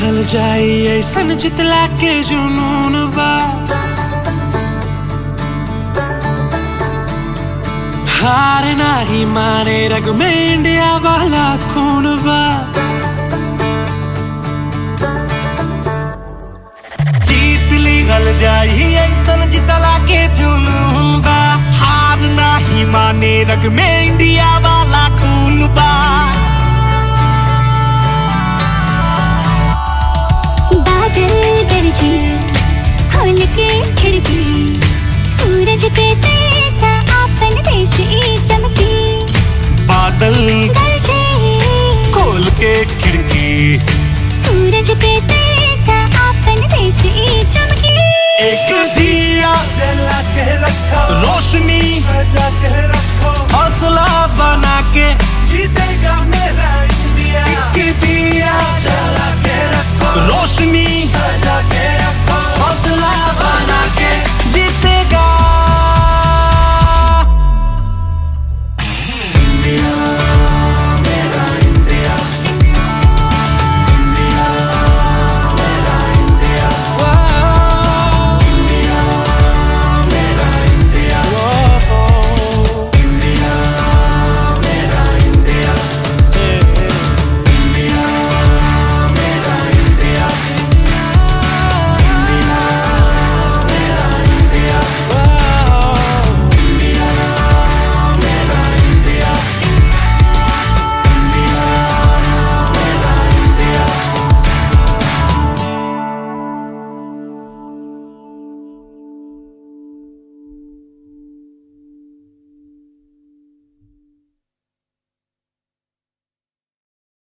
हल जाई, ऐसन जितला के जुनून बा। हार नाही माने रग में वाला खून बा। जीत ली जाई जितला के जुनून बा। हार नाही माने रग में इंडिया दल खोल के